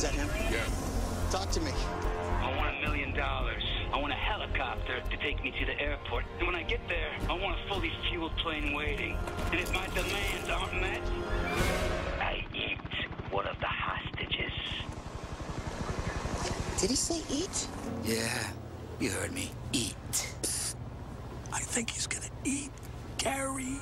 Is that him? Yeah. Talk to me. I want a million dollars. I want a helicopter to take me to the airport. And when I get there, I want a fully fueled plane waiting. And if my demands aren't met, I eat one of the hostages. Did he say eat? Yeah, you heard me. Eat. I think he's gonna eat Gary.